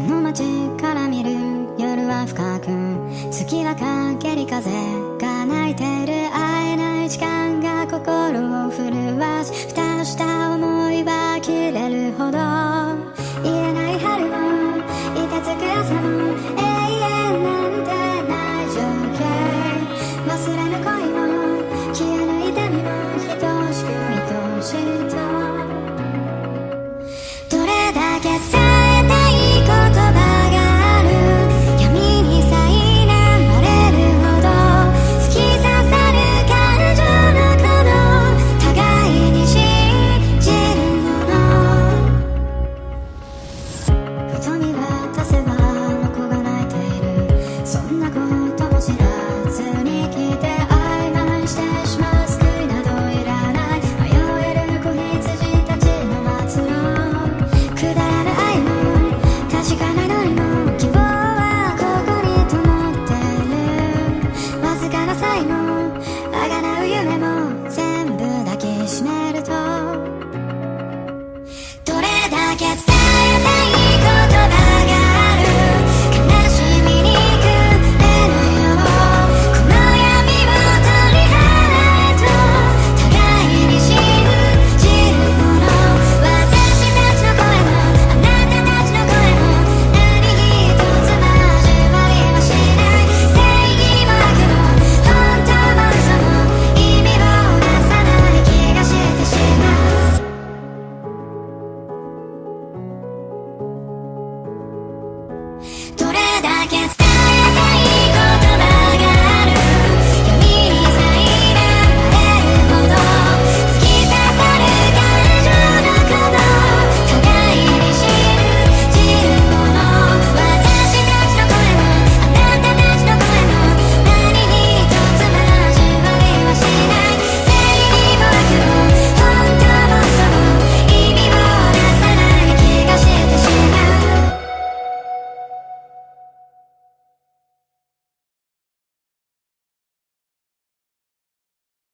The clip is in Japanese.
この街から見る夜は深く。月はかけり風が泣いてる会えない時間が心を震わす。二人 I get I can't stand